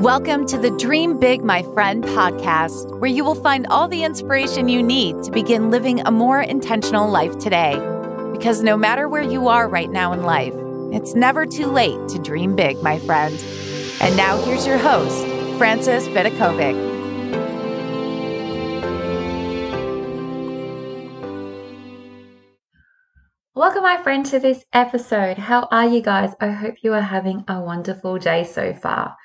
Welcome to the Dream Big, My Friend podcast, where you will find all the inspiration you need to begin living a more intentional life today. Because no matter where you are right now in life, it's never too late to dream big, my friend. And now here's your host, Frances Vidakovic. Welcome, my friend, to this episode. How are you guys? I hope you are having a wonderful day so far.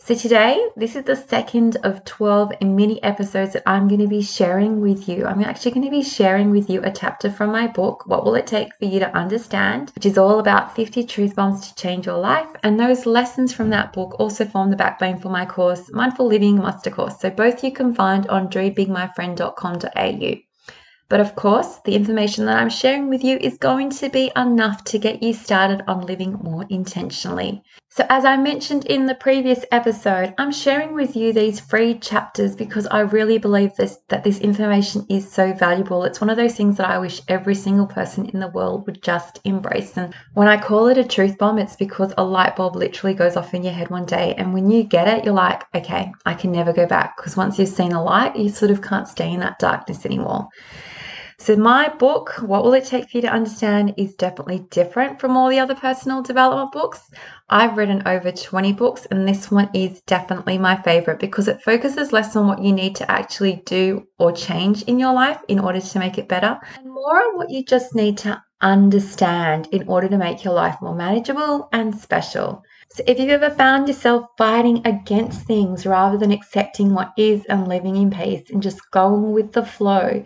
So, today, this is the second of 12 mini episodes that I'm going to be sharing with you. I'm actually going to be sharing with you a chapter from my book, What Will It Take for You to Understand, which is all about 50 truth bombs to change your life. And those lessons from that book also form the backbone for my course, Mindful Living Master Course. So, both you can find on dreambigmyfriend.com.au. But of course, the information that I'm sharing with you is going to be enough to get you started on living more intentionally. So, as I mentioned in the previous episode, I'm sharing with you these free chapters because I really believe this, that this information is so valuable. It's one of those things that I wish every single person in the world would just embrace. And when I call it a truth bomb, it's because a light bulb literally goes off in your head one day. And when you get it, you're like, okay, I can never go back. Because once you've seen a light, you sort of can't stay in that darkness anymore. So, my book, What Will It Take For You to Understand, is definitely different from all the other personal development books. I've written over 20 books, and this one is definitely my favorite because it focuses less on what you need to actually do or change in your life in order to make it better, and more on what you just need to understand in order to make your life more manageable and special. So, if you've ever found yourself fighting against things rather than accepting what is and living in peace and just going with the flow,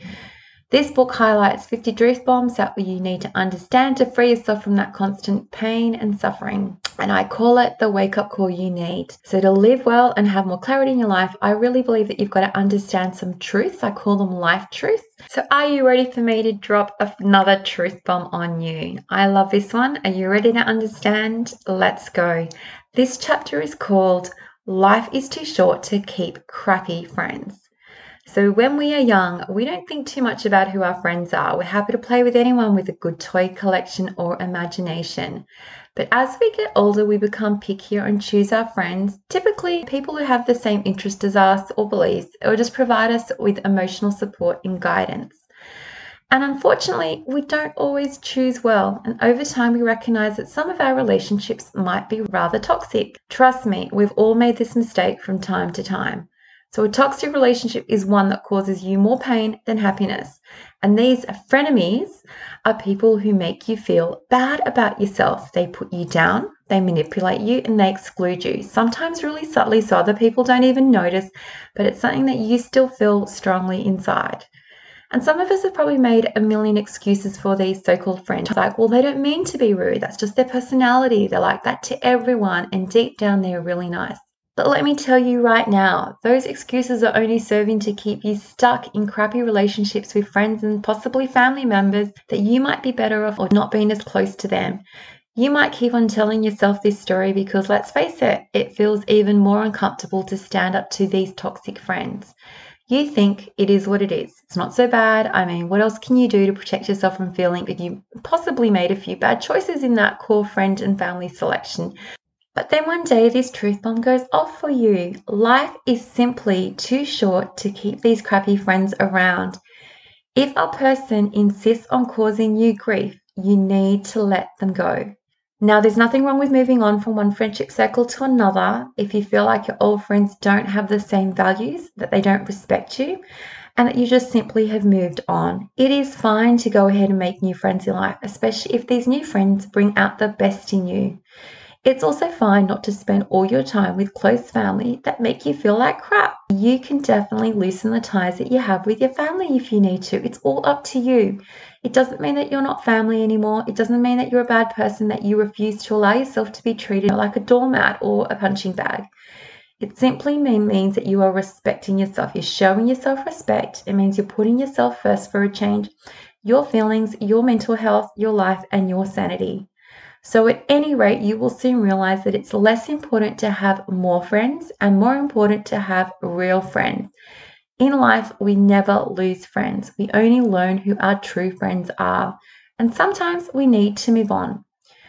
this book highlights 50 truth bombs that you need to understand to free yourself from that constant pain and suffering. And I call it the wake up call you need. So, to live well and have more clarity in your life, I really believe that you've got to understand some truths. I call them life truths. So, are you ready for me to drop another truth bomb on you? I love this one. Are you ready to understand? Let's go. This chapter is called Life is Too Short to Keep Crappy Friends. So, when we are young, we don't think too much about who our friends are. We're happy to play with anyone with a good toy collection or imagination. But as we get older, we become pickier and choose our friends, typically people who have the same interests as us or beliefs, or just provide us with emotional support and guidance. And unfortunately, we don't always choose well. And over time, we recognize that some of our relationships might be rather toxic. Trust me, we've all made this mistake from time to time. So, a toxic relationship is one that causes you more pain than happiness. And these frenemies are people who make you feel bad about yourself. They put you down, they manipulate you, and they exclude you. Sometimes really subtly, so other people don't even notice, but it's something that you still feel strongly inside. And some of us have probably made a million excuses for these so called friends. Like, well, they don't mean to be rude. That's just their personality. They're like that to everyone. And deep down, they're really nice. But let me tell you right now, those excuses are only serving to keep you stuck in crappy relationships with friends and possibly family members that you might be better off or not being as close to them. You might keep on telling yourself this story because let's face it, it feels even more uncomfortable to stand up to these toxic friends. You think it is what it is. It's not so bad. I mean, what else can you do to protect yourself from feeling that you possibly made a few bad choices in that core friend and family selection? But then one day this truth bomb goes off for you. Life is simply too short to keep these crappy friends around. If a person insists on causing you grief, you need to let them go. Now, there's nothing wrong with moving on from one friendship circle to another if you feel like your old friends don't have the same values, that they don't respect you, and that you just simply have moved on. It is fine to go ahead and make new friends in life, especially if these new friends bring out the best in you. It's also fine not to spend all your time with close family that make you feel like crap. You can definitely loosen the ties that you have with your family if you need to. It's all up to you. It doesn't mean that you're not family anymore. It doesn't mean that you're a bad person, that you refuse to allow yourself to be treated like a doormat or a punching bag. It simply means that you are respecting yourself. You're showing yourself respect. It means you're putting yourself first for a change, your feelings, your mental health, your life, and your sanity. So, at any rate, you will soon realize that it's less important to have more friends and more important to have real friends. In life, we never lose friends, we only learn who our true friends are. And sometimes we need to move on.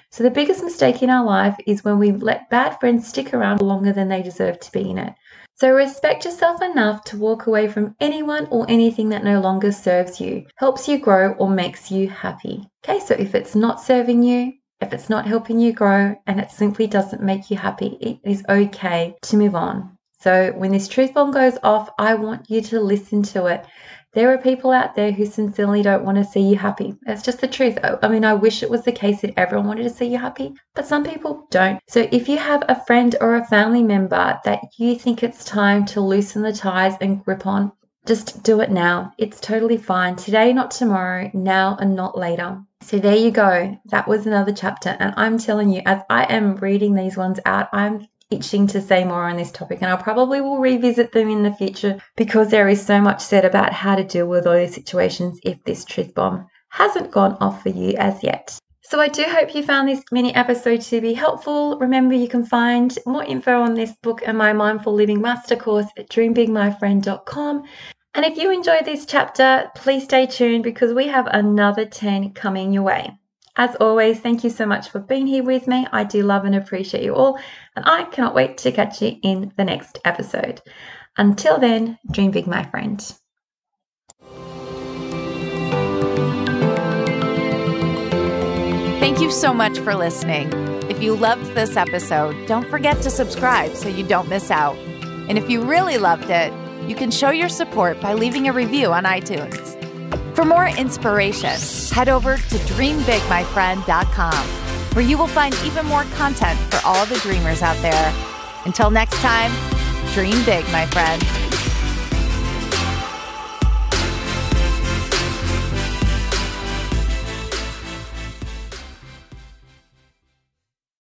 So, the biggest mistake in our life is when we let bad friends stick around longer than they deserve to be in it. So, respect yourself enough to walk away from anyone or anything that no longer serves you, helps you grow, or makes you happy. Okay, so if it's not serving you, if it's not helping you grow, and it simply doesn't make you happy, it is okay to move on. So, when this truth bomb goes off, I want you to listen to it there are people out there who sincerely don't want to see you happy. That's just the truth. I mean, I wish it was the case that everyone wanted to see you happy, but some people don't. So if you have a friend or a family member that you think it's time to loosen the ties and grip on, just do it now. It's totally fine. Today, not tomorrow, now and not later. So there you go. That was another chapter. And I'm telling you, as I am reading these ones out, I'm itching to say more on this topic, and I probably will revisit them in the future because there is so much said about how to deal with all these situations if this truth bomb hasn't gone off for you as yet. So, I do hope you found this mini episode to be helpful. Remember, you can find more info on this book and my Mindful Living Master course at dreambigmyfriend.com. And if you enjoyed this chapter, please stay tuned because we have another 10 coming your way. As always, thank you so much for being here with me. I do love and appreciate you all, and I cannot wait to catch you in the next episode. Until then, dream big, my friend. Thank you so much for listening. If you loved this episode, don't forget to subscribe so you don't miss out. And if you really loved it, you can show your support by leaving a review on iTunes. For more inspiration, head over to dreambigmyfriend.com, where you will find even more content for all the dreamers out there. Until next time, dream big, my friend.